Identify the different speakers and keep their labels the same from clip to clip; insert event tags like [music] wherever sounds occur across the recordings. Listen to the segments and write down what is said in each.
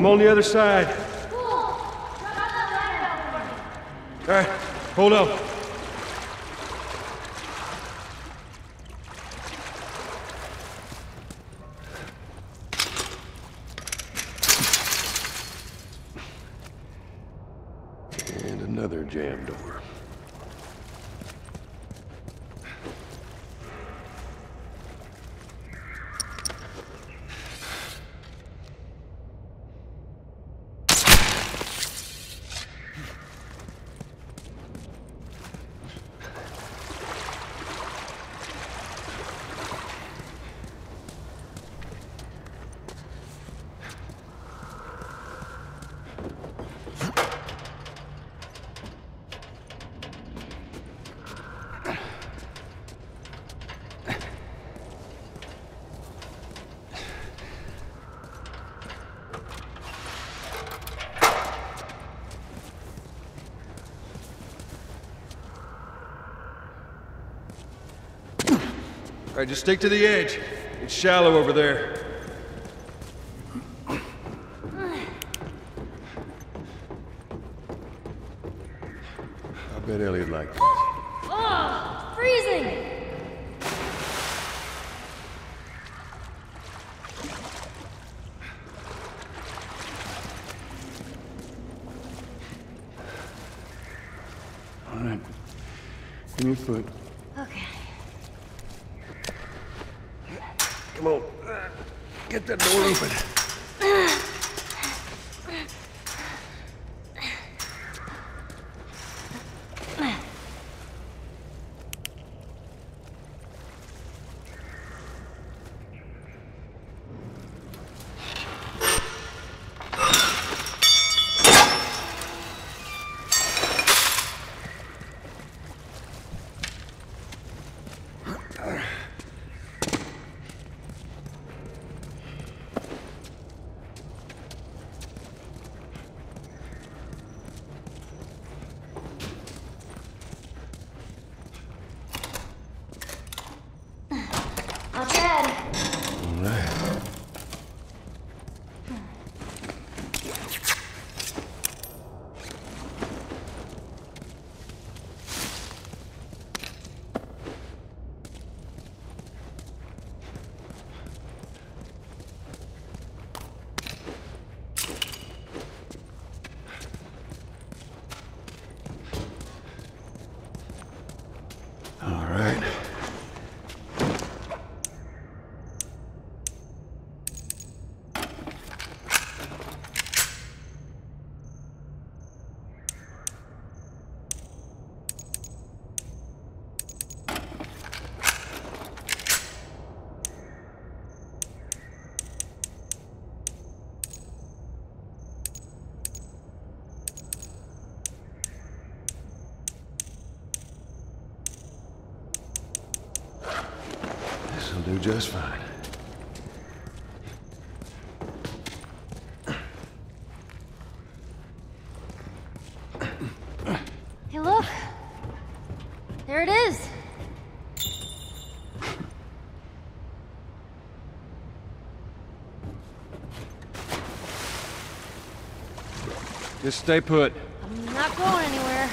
Speaker 1: I'm on the other side. All right, hold on. All right, just stick to the edge. It's shallow over there. I bet Elliot liked this.
Speaker 2: Oh, oh, freezing!
Speaker 1: All right. Give me your foot. Just fine.
Speaker 2: Hey, look. There it is.
Speaker 1: Just stay put.
Speaker 2: I'm not going anywhere.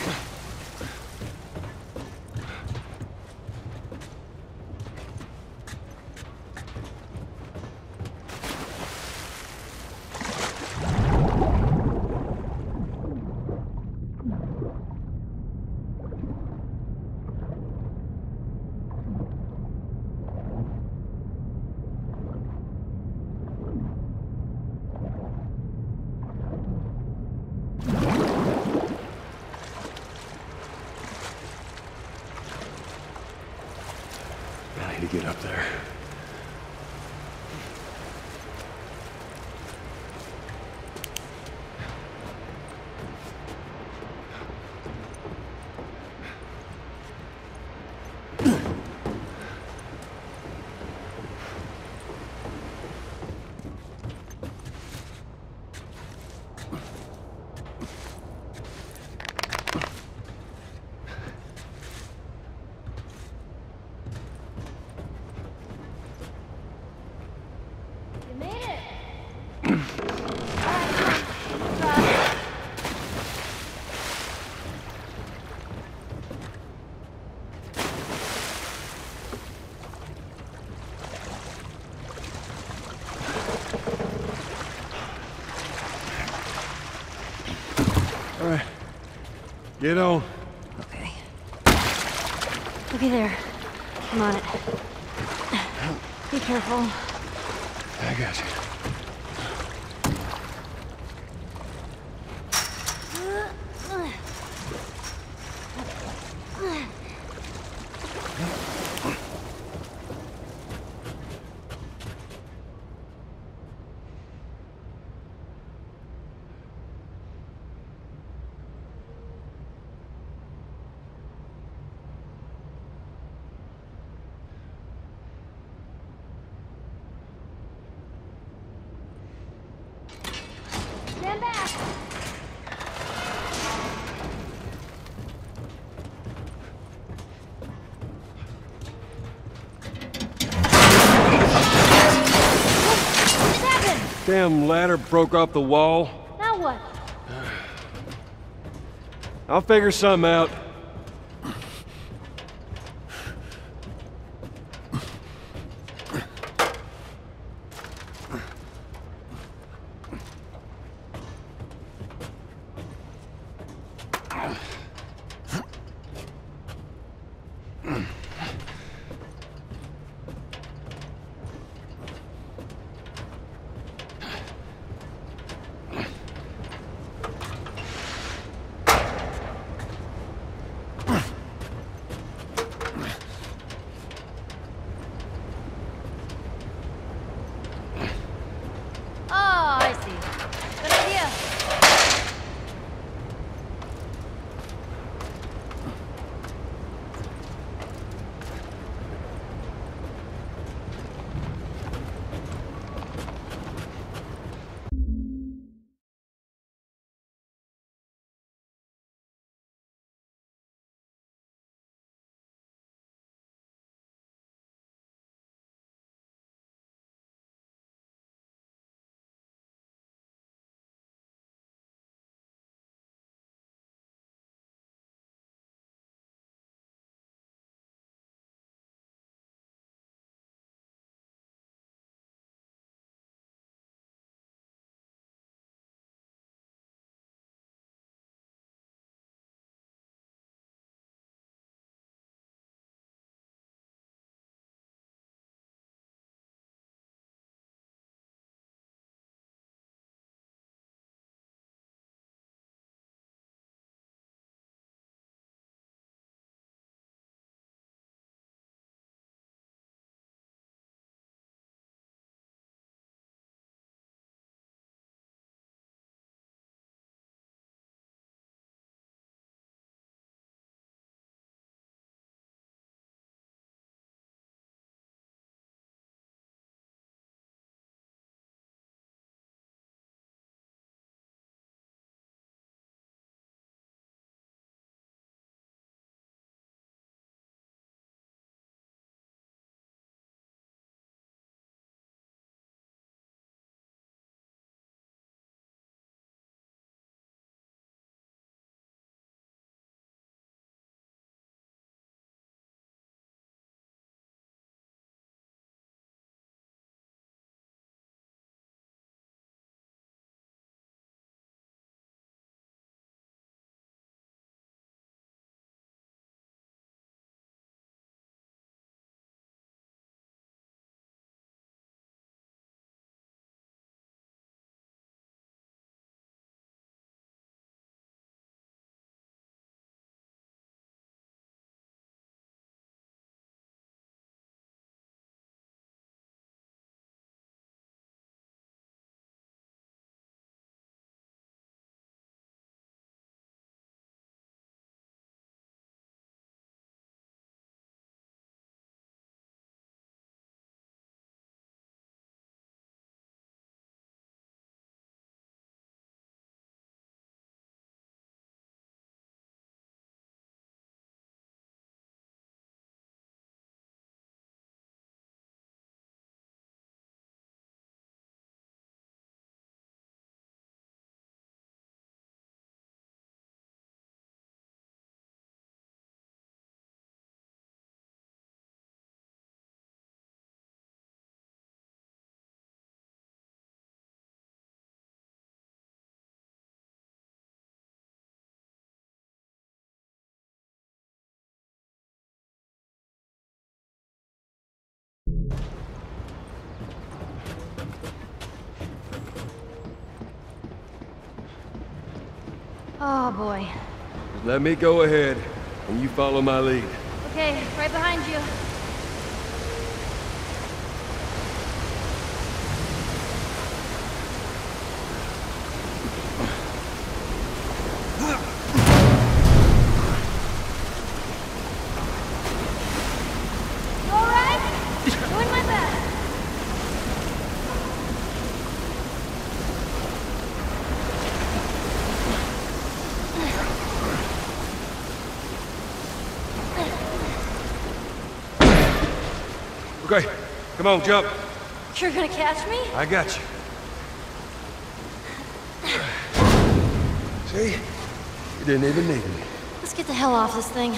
Speaker 1: Get on.
Speaker 2: Okay. Looky there. I'm on it. Be careful.
Speaker 1: I got you.
Speaker 2: Stand back! What just happened?
Speaker 1: Damn ladder broke off the wall.
Speaker 2: Now what?
Speaker 1: I'll figure something out.
Speaker 2: Oh boy.
Speaker 1: Just let me go ahead, and you follow my lead.
Speaker 2: Okay, right behind you. You alright? Doing my best.
Speaker 1: Okay, come on, jump.
Speaker 2: You're gonna catch me?
Speaker 1: I got you. See? You didn't even need me.
Speaker 2: Let's get the hell off this thing.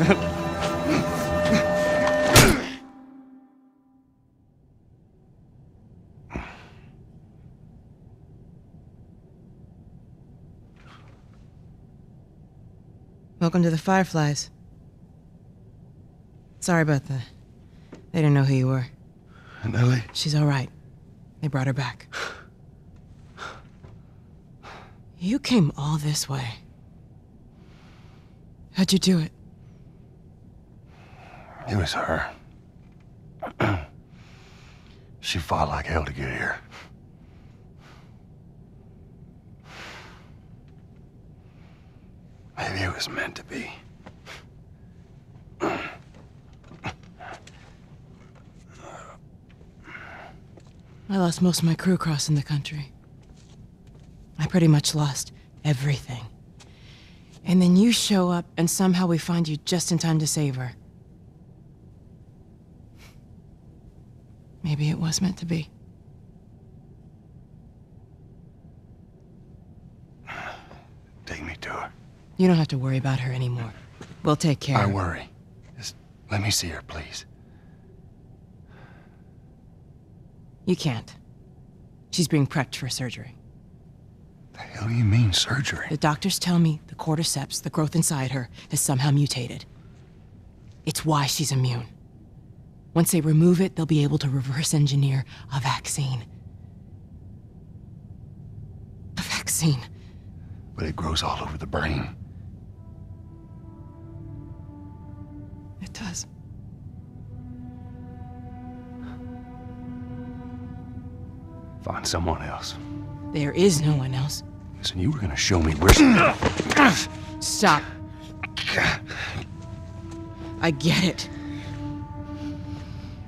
Speaker 3: Welcome to the Fireflies. Sorry about that. They didn't know who you were.
Speaker 4: And Ellie?
Speaker 3: She's all right. They brought her back. You came all this way. How'd you do it?
Speaker 4: It was her. [clears throat] she fought like hell to get here. Maybe it was meant to be.
Speaker 3: I lost most of my crew crossing the country. I pretty much lost everything. And then you show up, and somehow we find you just in time to save her. Maybe it was meant to be.
Speaker 4: Take me to her.
Speaker 3: You don't have to worry about her anymore. We'll take care
Speaker 4: I
Speaker 3: of her.
Speaker 4: worry. Just let me see her, please.
Speaker 3: You can't. She's being prepped for surgery.
Speaker 4: The hell do you mean surgery?
Speaker 3: The doctors tell me the cordyceps, the growth inside her, has somehow mutated. It's why she's immune. Once they remove it, they'll be able to reverse engineer a vaccine. A vaccine.
Speaker 4: But it grows all over the brain.
Speaker 3: It does.
Speaker 4: Find someone else.
Speaker 3: There is no one else.
Speaker 4: Listen, you were gonna show me where.
Speaker 3: Stop. I get it.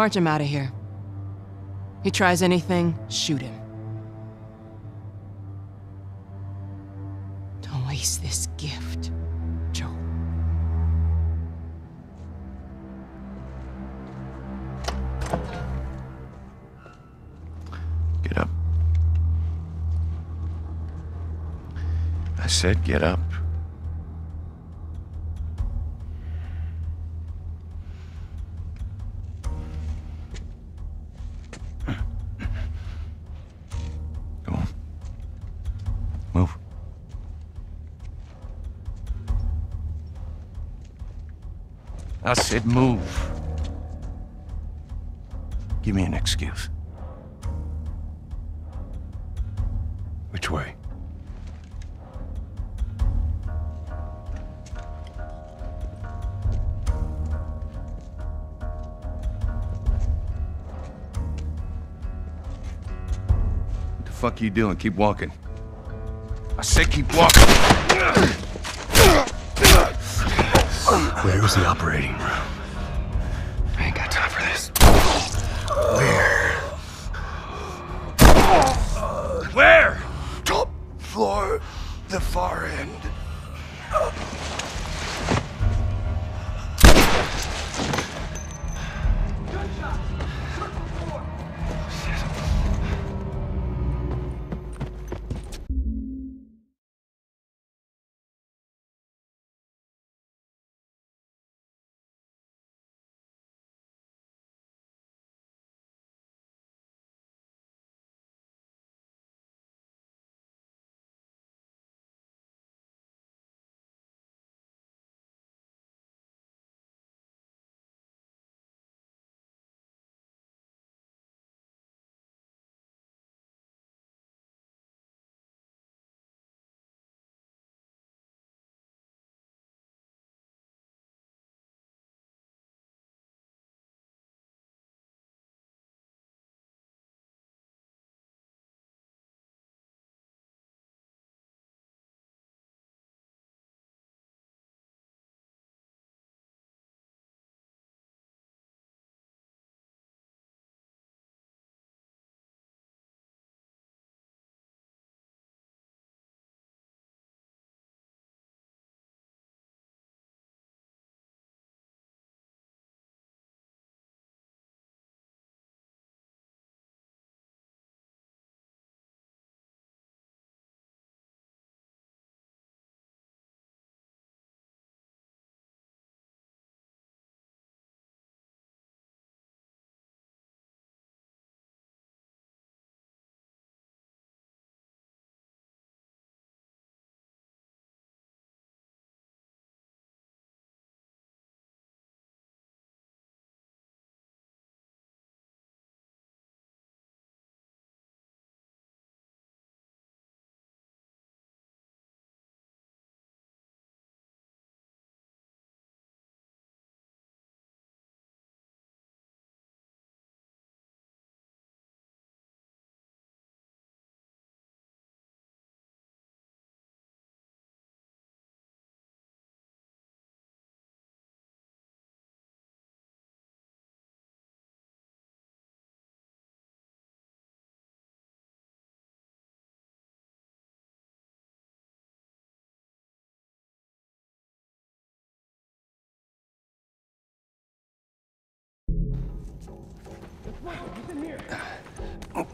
Speaker 3: March him out of here. He tries anything, shoot him. Don't waste this gift, Joel.
Speaker 1: Get up. I said get up. I said move. Give me an excuse.
Speaker 4: Which way?
Speaker 1: What the fuck are you doing? Keep walking. I said keep walking.
Speaker 4: Where's the operating room? I ain't got time for this. Where?
Speaker 1: Where?
Speaker 4: Top floor, the far end.
Speaker 5: Come on, get in here.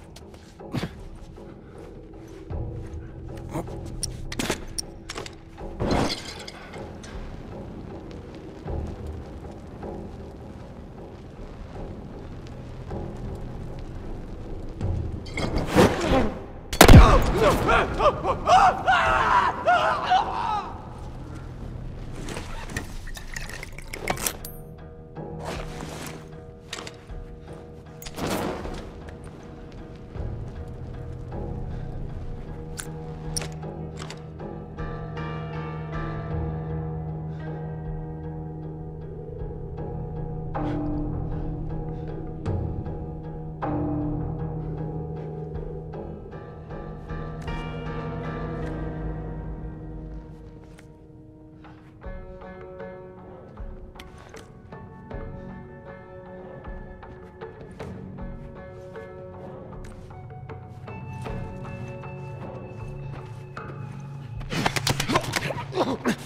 Speaker 5: Oh!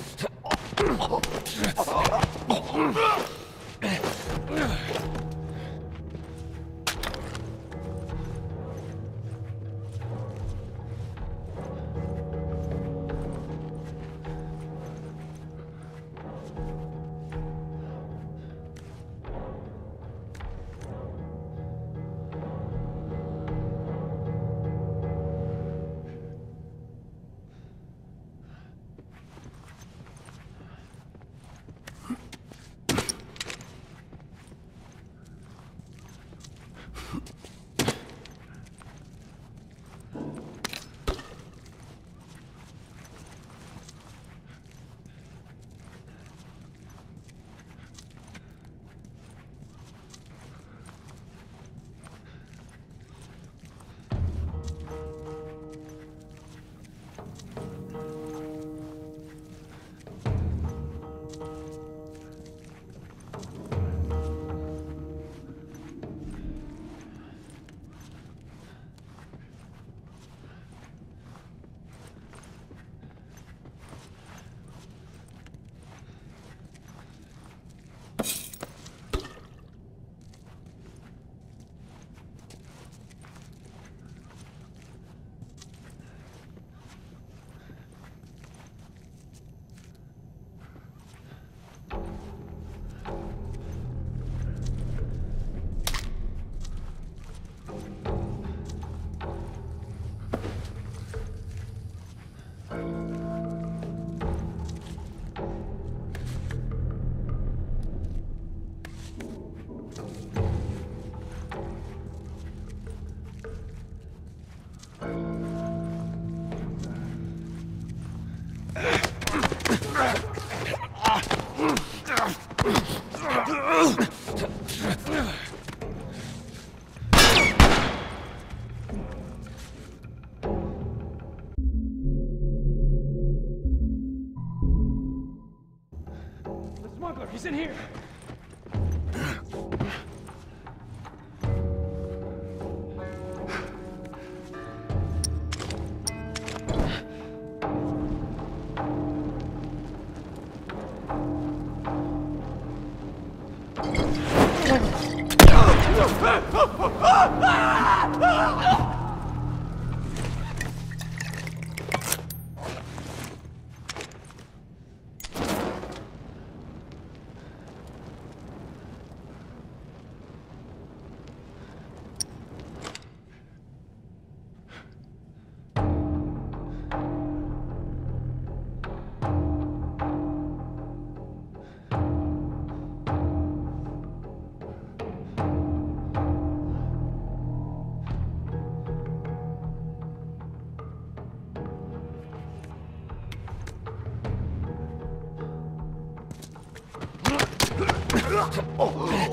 Speaker 6: Oh!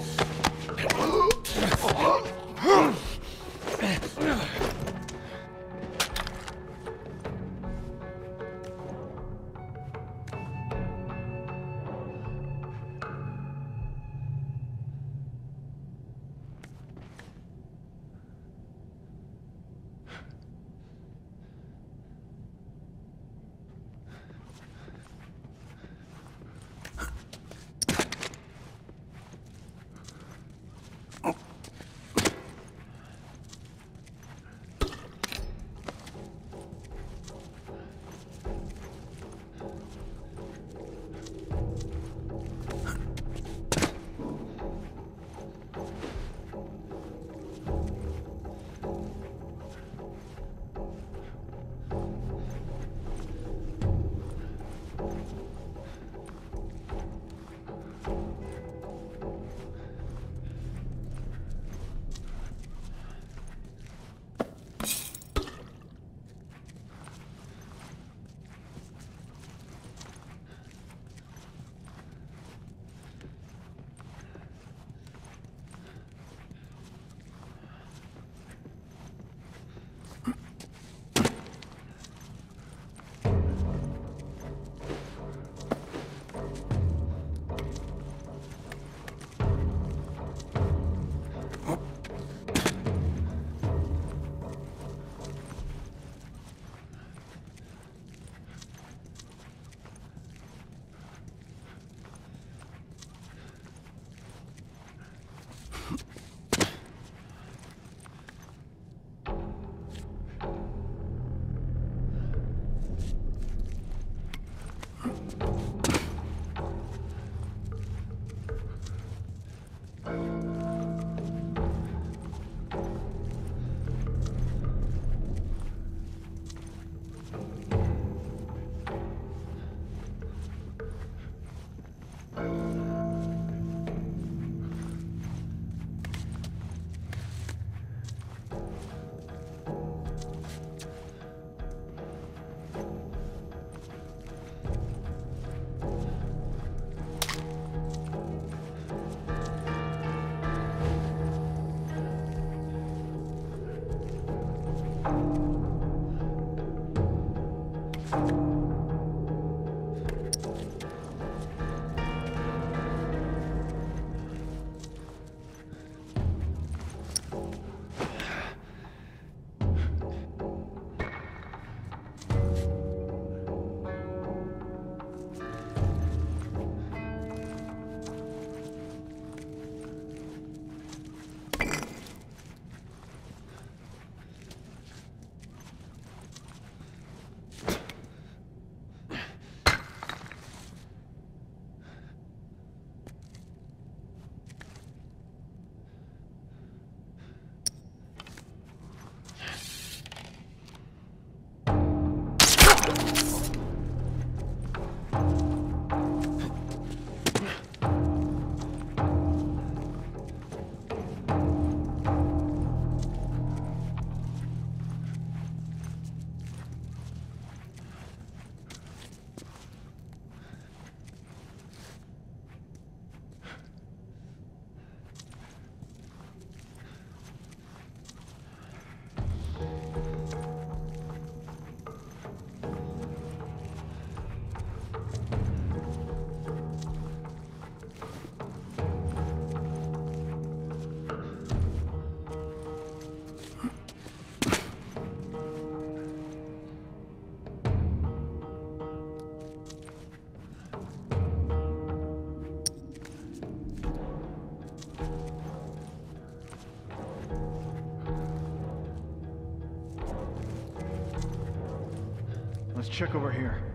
Speaker 6: Check over here.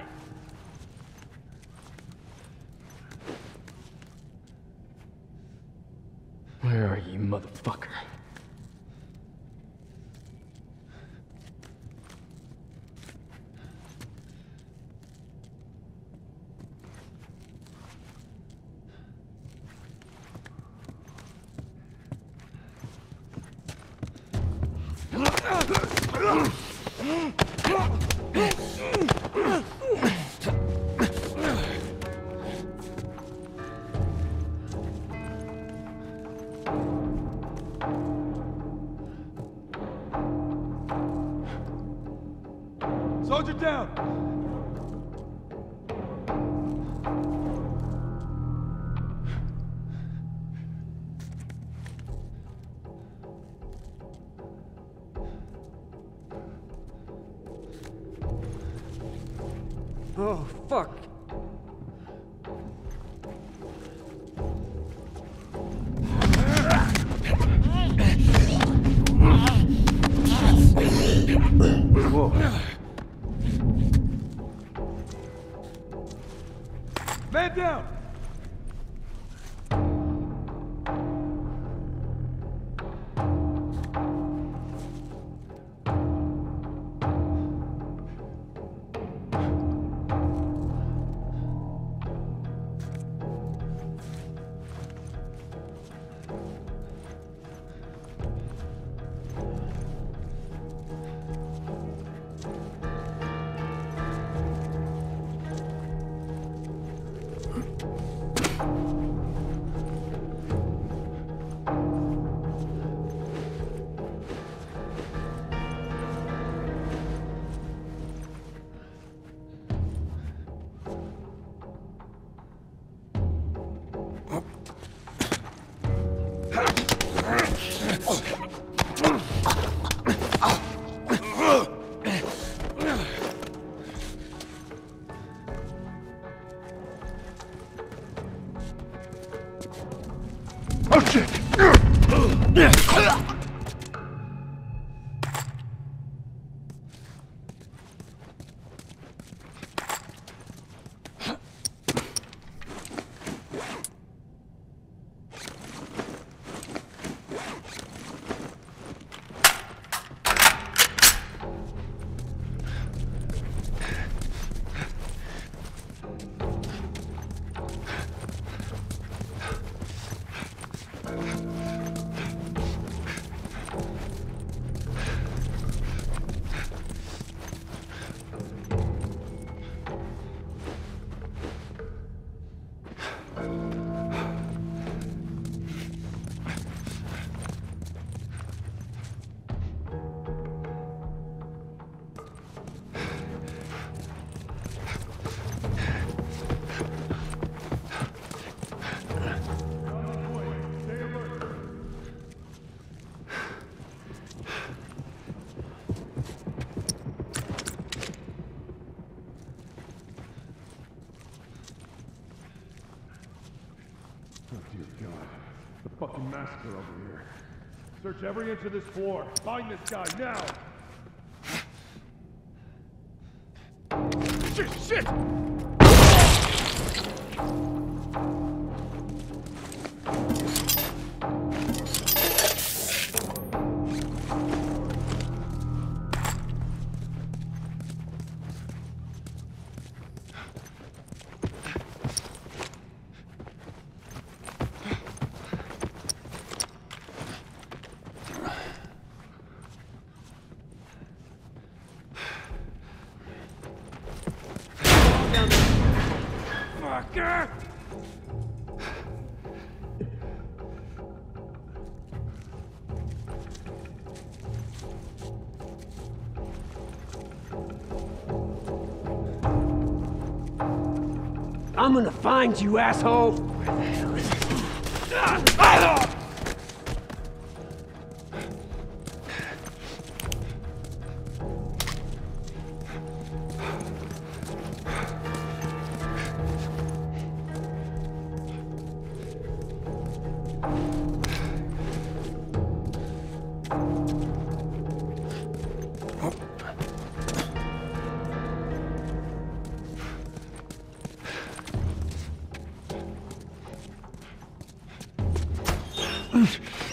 Speaker 6: Got it!
Speaker 5: Where are you, motherfucker?
Speaker 6: Over here. Search every inch of this floor. Find this guy now! Shit, shit!
Speaker 7: I'm gonna find you, asshole!
Speaker 6: There you go.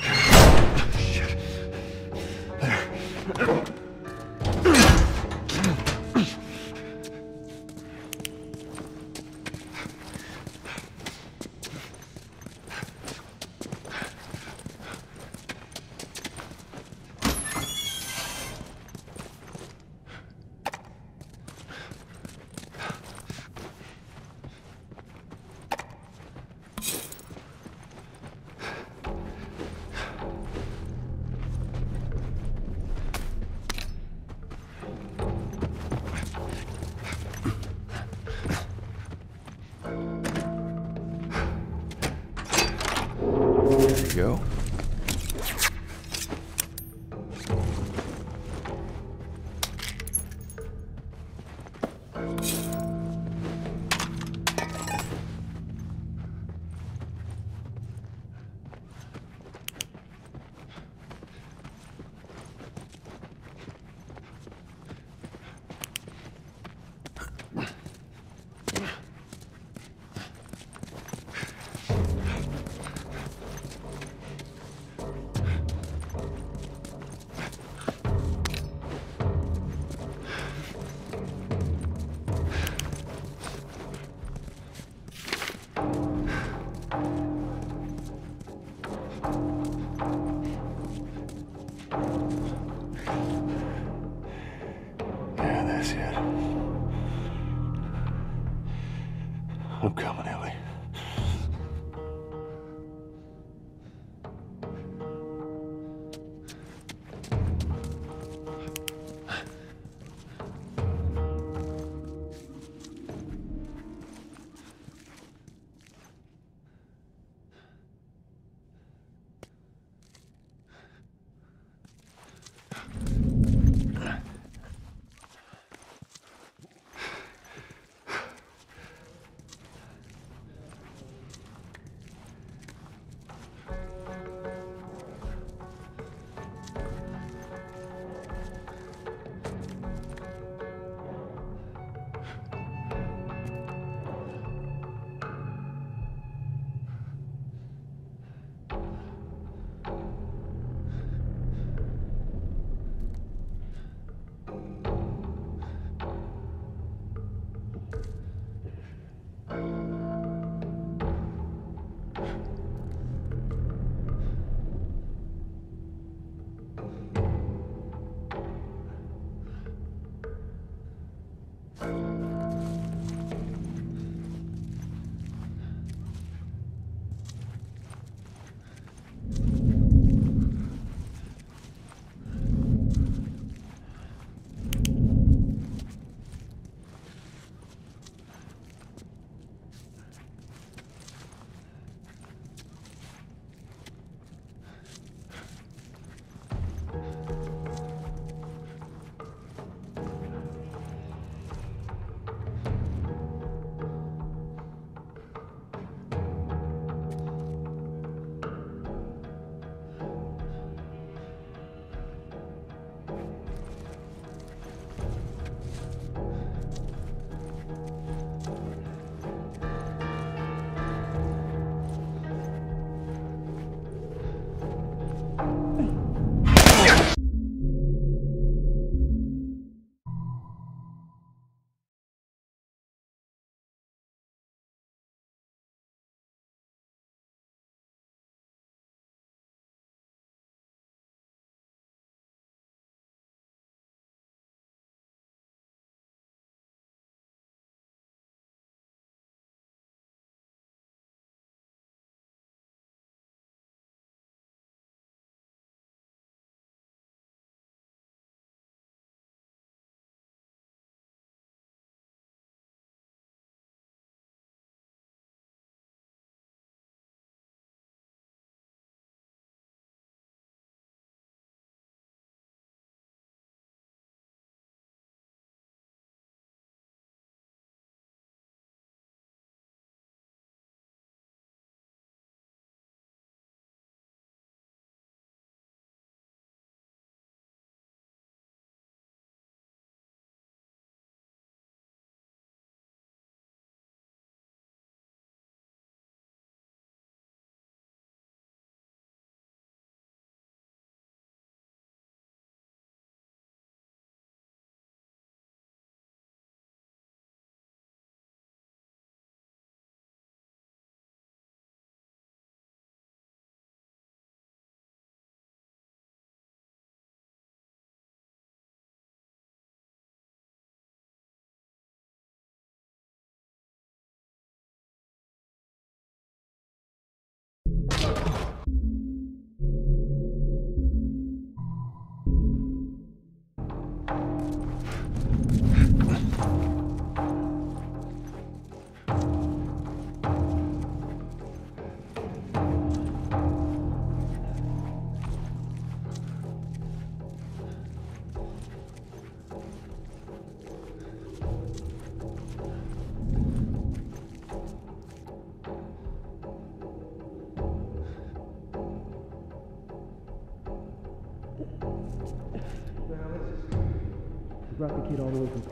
Speaker 4: This yet. I'm coming,
Speaker 8: Kid all the way from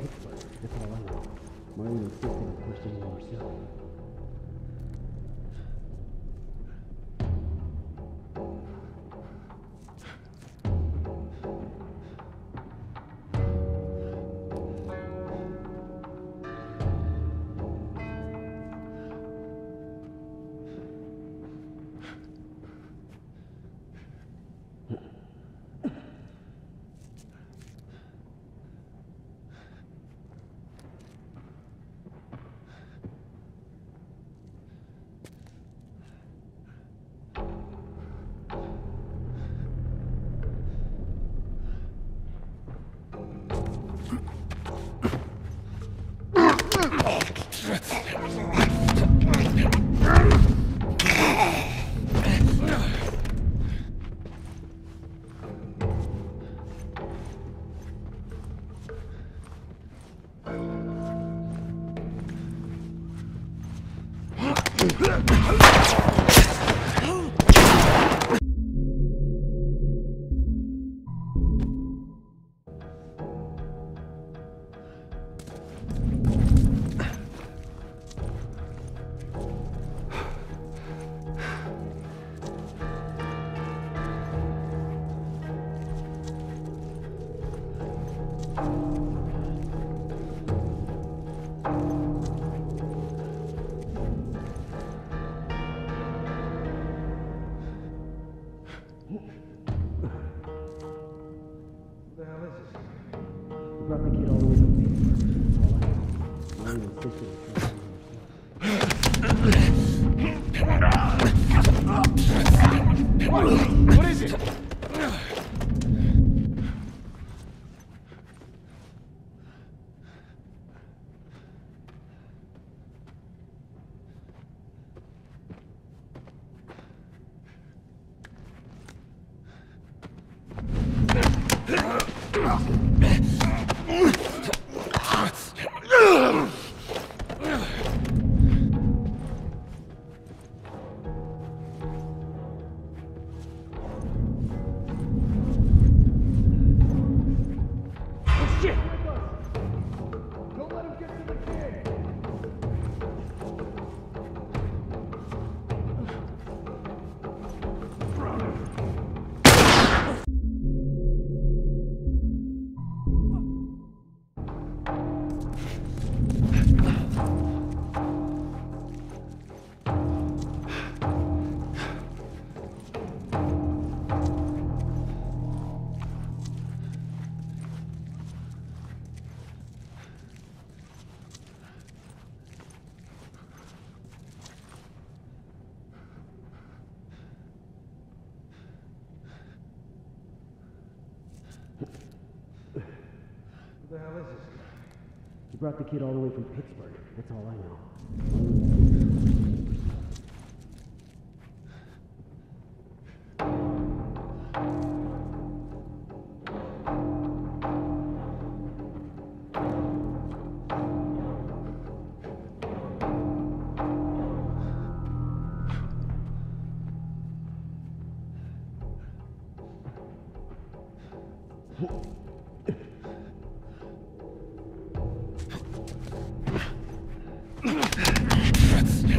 Speaker 8: brought the kid all the way from Pittsburgh.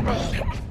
Speaker 8: You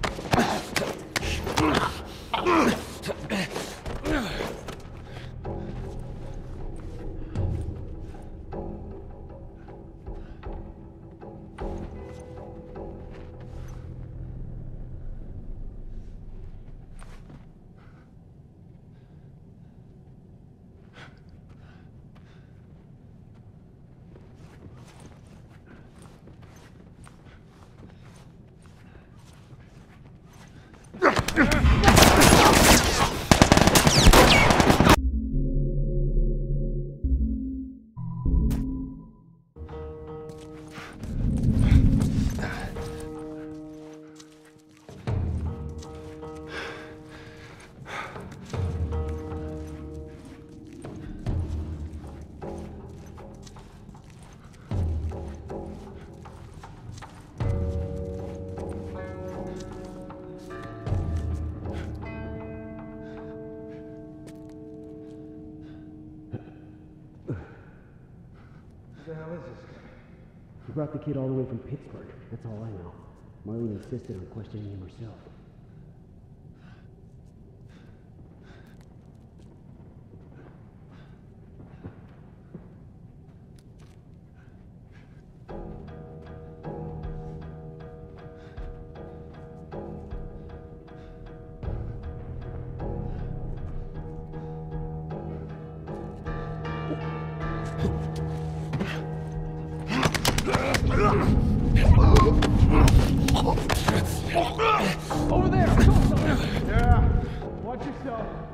Speaker 8: brought the kid all the way from Pittsburgh. That's all I know. Marlene insisted on questioning him herself. [laughs]
Speaker 6: Over there! Yeah. Watch yourself.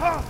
Speaker 6: huh?